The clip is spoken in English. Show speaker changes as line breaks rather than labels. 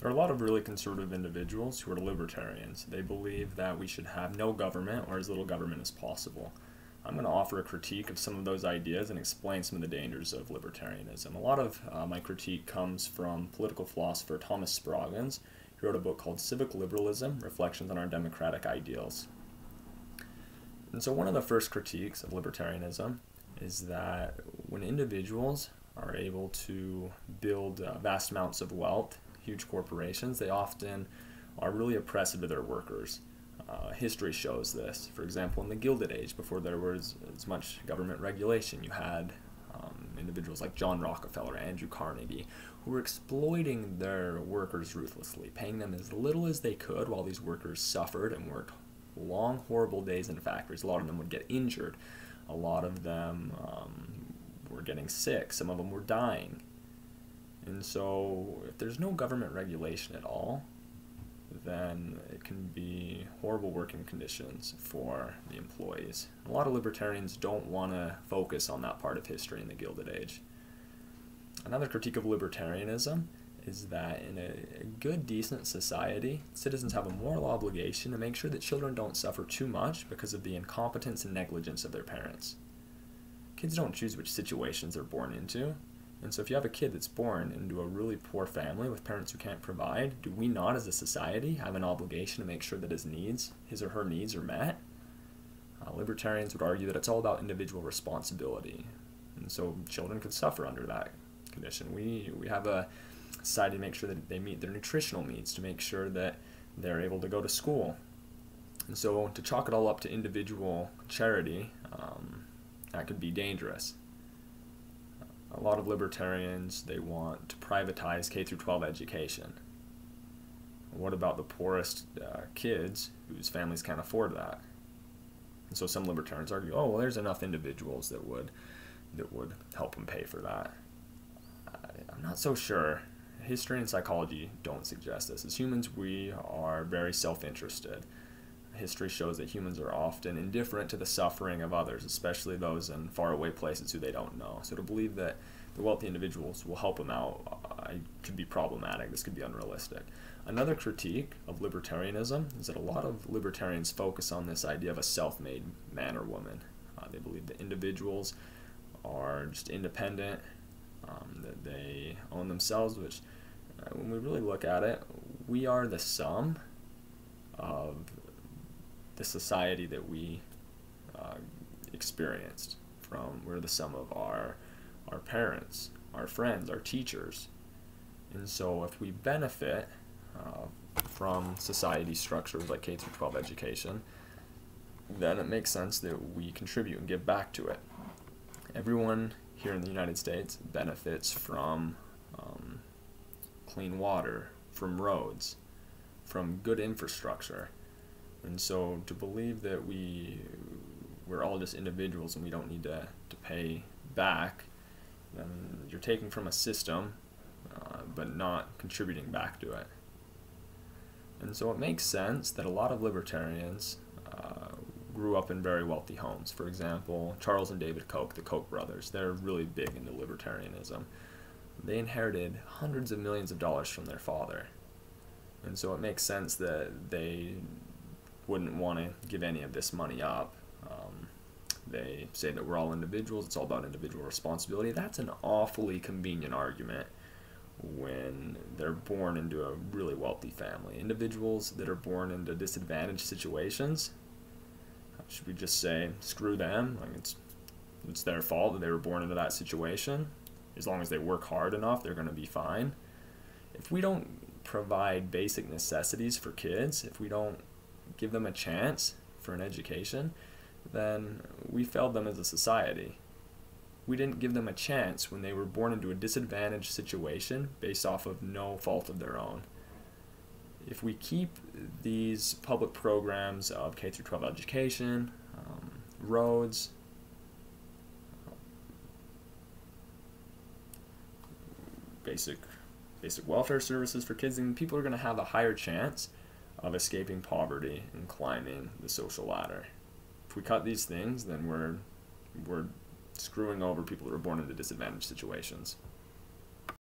There are a lot of really conservative individuals who are libertarians. They believe that we should have no government or as little government as possible. I'm going to offer a critique of some of those ideas and explain some of the dangers of libertarianism. A lot of uh, my critique comes from political philosopher Thomas Spragens, who wrote a book called Civic Liberalism Reflections on Our Democratic Ideals. And so, one of the first critiques of libertarianism is that when individuals are able to build uh, vast amounts of wealth huge corporations, they often are really oppressive to their workers. Uh, history shows this. For example, in the Gilded Age, before there was as much government regulation, you had um, individuals like John Rockefeller, Andrew Carnegie, who were exploiting their workers ruthlessly, paying them as little as they could while these workers suffered and worked long, horrible days in factories. A lot of them would get injured. A lot of them um, were getting sick. Some of them were dying. And so, if there's no government regulation at all, then it can be horrible working conditions for the employees. A lot of libertarians don't want to focus on that part of history in the Gilded Age. Another critique of libertarianism is that in a, good, decent society, citizens have a moral obligation to make sure that children don't suffer too much because of the incompetence and negligence of their parents. Kids don't choose which situations they're born into, and so if you have a kid that's born into a really poor family with parents who can't provide, do we not as a society have an obligation to make sure that his needs, his or her needs are met? Uh, libertarians would argue that it's all about individual responsibility. And so children could suffer under that condition. We, we have a society to make sure that they meet their nutritional needs, to make sure that they're able to go to school. And so to chalk it all up to individual charity, um, that could be dangerous a lot of libertarians they want to privatize K through 12 education. What about the poorest uh, kids whose families can't afford that? And so some libertarians argue, oh well, there's enough individuals that would that would help them pay for that. I, I'm not so sure. History and psychology don't suggest this. As humans, we are very self-interested history shows that humans are often indifferent to the suffering of others, especially those in faraway places who they don't know. So to believe that the wealthy individuals will help them out uh, could be problematic. This could be unrealistic. Another critique of libertarianism is that a lot of libertarians focus on this idea of a self-made man or woman. Uh, they believe that individuals are just independent, um, that they own themselves, which uh, when we really look at it, we are the sum of the society that we uh, experienced from we're the sum of our our parents our friends our teachers. And so if we benefit uh, from society structures like K through 12 education then it makes sense that we contribute and give back to it. Everyone here in the United States benefits from um, clean water from roads from good infrastructure and so to believe that we we're all just individuals and we don't need to, to pay back, you're taking from a system uh, but not contributing back to it. And so it makes sense that a lot of libertarians uh, grew up in very wealthy homes. For example, Charles and David Koch, the Koch brothers, they're really big into libertarianism. They inherited hundreds of millions of dollars from their father. And so it makes sense that they wouldn't want to give any of this money up. Um, they say that we're all individuals, it's all about individual responsibility. That's an awfully convenient argument when they're born into a really wealthy family. Individuals that are born into disadvantaged situations, should we just say, screw them? Like it's, it's their fault that they were born into that situation. As long as they work hard enough, they're going to be fine. If we don't provide basic necessities for kids, if we don't give them a chance for an education, then we failed them as a society. We didn't give them a chance when they were born into a disadvantaged situation based off of no fault of their own. If we keep these public programs of K through 12 education, um, roads, basic basic welfare services for kids, then people are going to have a higher chance of escaping poverty and climbing the social ladder. If we cut these things, then we're we're screwing over people that are born into disadvantaged situations.